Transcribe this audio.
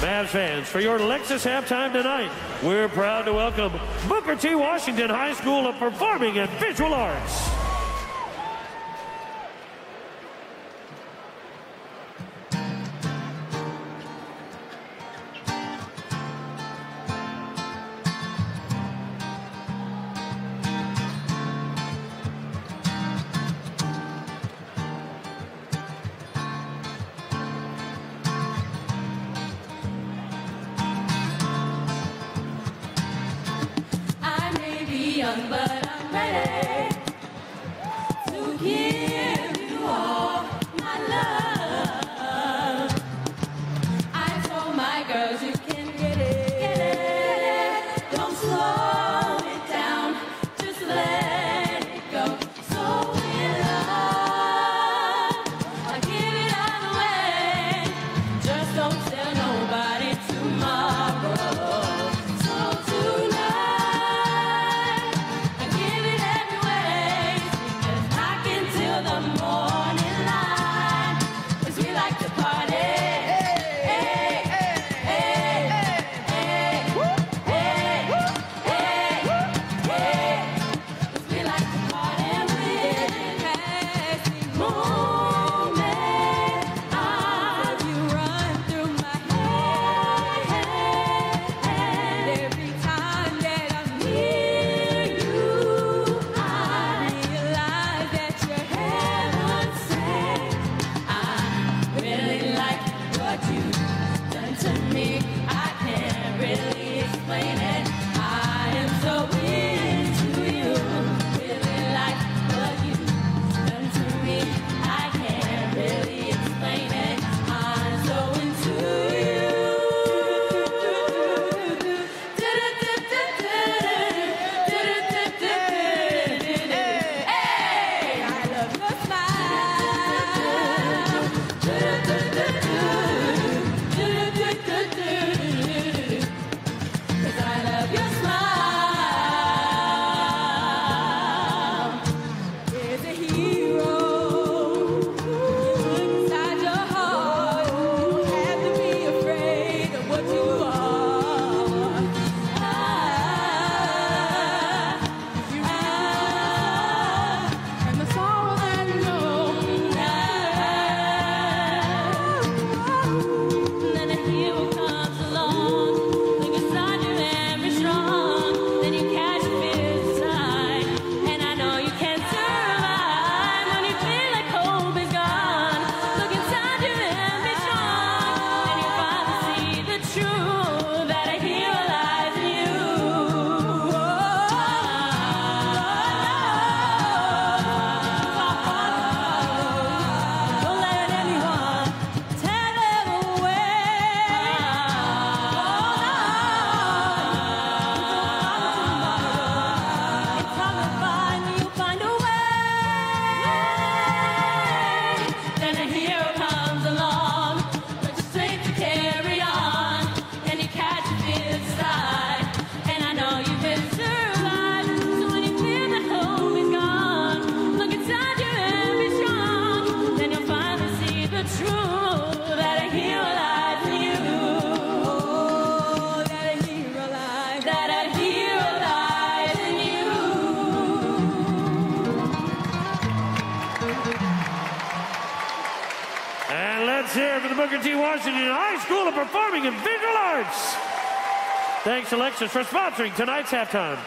Mavs fans, for your Lexus halftime tonight, we're proud to welcome Booker T. Washington High School of Performing and Visual Arts. somebody. That's here for the Booker T. Washington High School of Performing and Visual Arts. Thanks, Alexis, for sponsoring tonight's halftime.